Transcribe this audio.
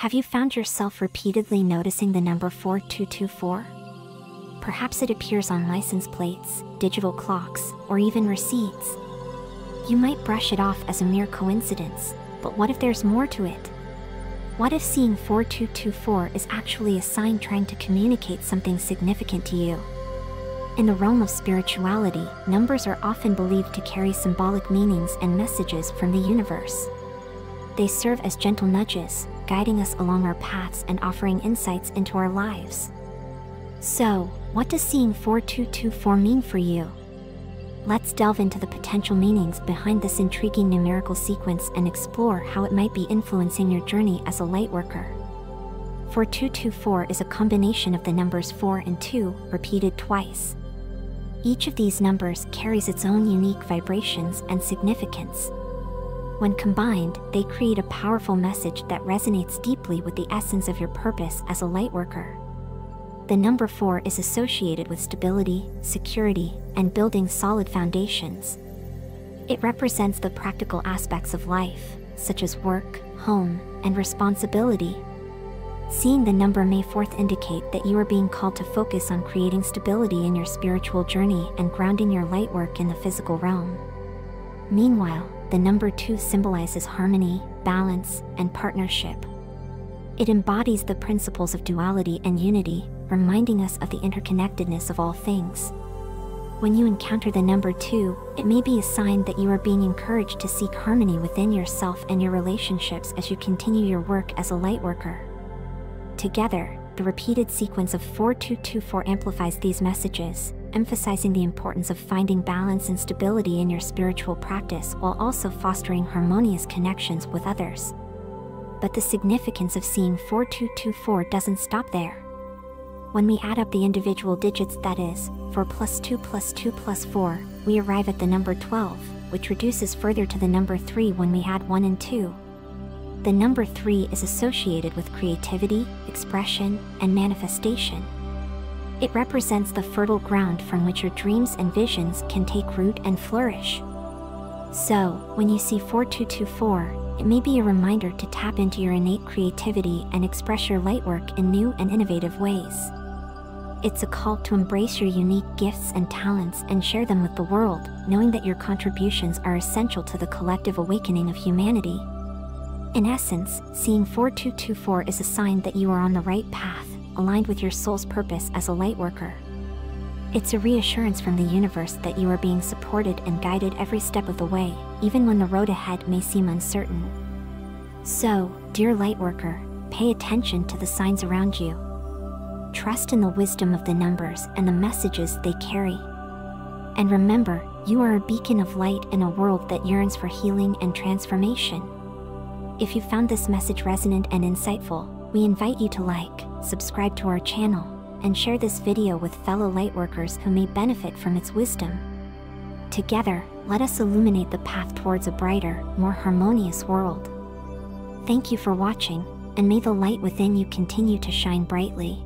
Have you found yourself repeatedly noticing the number 4224? Perhaps it appears on license plates, digital clocks, or even receipts. You might brush it off as a mere coincidence, but what if there's more to it? What if seeing 4224 is actually a sign trying to communicate something significant to you? In the realm of spirituality, numbers are often believed to carry symbolic meanings and messages from the universe. They serve as gentle nudges, guiding us along our paths and offering insights into our lives. So, what does seeing 4224 mean for you? Let's delve into the potential meanings behind this intriguing numerical sequence and explore how it might be influencing your journey as a lightworker. 4224 is a combination of the numbers 4 and 2, repeated twice. Each of these numbers carries its own unique vibrations and significance. When combined, they create a powerful message that resonates deeply with the essence of your purpose as a lightworker. The number 4 is associated with stability, security, and building solid foundations. It represents the practical aspects of life, such as work, home, and responsibility. Seeing the number May 4th indicate that you are being called to focus on creating stability in your spiritual journey and grounding your light work in the physical realm. Meanwhile, the number 2 symbolizes harmony, balance, and partnership. It embodies the principles of duality and unity, reminding us of the interconnectedness of all things. When you encounter the number 2, it may be a sign that you are being encouraged to seek harmony within yourself and your relationships as you continue your work as a lightworker. Together, the repeated sequence of 4224 amplifies these messages, emphasizing the importance of finding balance and stability in your spiritual practice while also fostering harmonious connections with others. But the significance of seeing 4224 doesn't stop there. When we add up the individual digits that is, 4 plus 2 plus 2 plus 4, we arrive at the number 12, which reduces further to the number 3 when we add 1 and 2. The number 3 is associated with creativity, expression, and manifestation. It represents the fertile ground from which your dreams and visions can take root and flourish. So, when you see 4224, it may be a reminder to tap into your innate creativity and express your lightwork in new and innovative ways. It's a call to embrace your unique gifts and talents and share them with the world, knowing that your contributions are essential to the collective awakening of humanity. In essence, seeing 4224 is a sign that you are on the right path, aligned with your soul's purpose as a lightworker. It's a reassurance from the universe that you are being supported and guided every step of the way, even when the road ahead may seem uncertain. So, dear lightworker, pay attention to the signs around you Trust in the wisdom of the numbers and the messages they carry. And remember, you are a beacon of light in a world that yearns for healing and transformation. If you found this message resonant and insightful, we invite you to like, subscribe to our channel, and share this video with fellow lightworkers who may benefit from its wisdom. Together, let us illuminate the path towards a brighter, more harmonious world. Thank you for watching, and may the light within you continue to shine brightly.